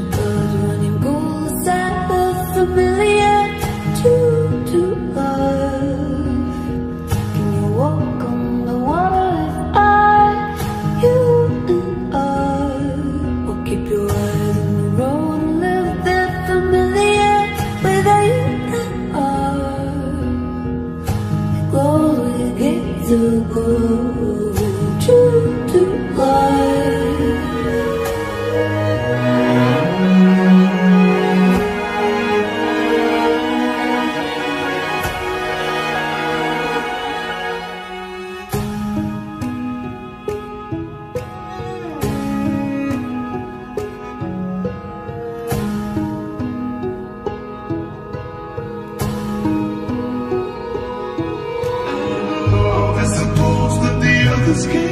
the blood running to, to Can you walk on the water if I, you and I? Keep your eyes on the road and live familiar you and I. Gates of gold the sky.